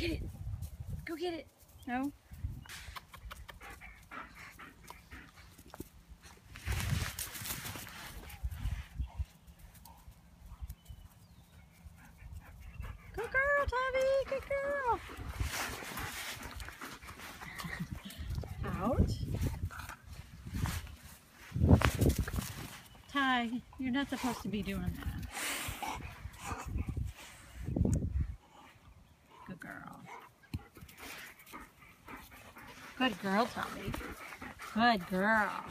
get it. Go get it. No? Good girl, Talvi. Good girl. Out. Thai, you're not supposed to be doing that. Girl. Good girl, Tommy. Good girl.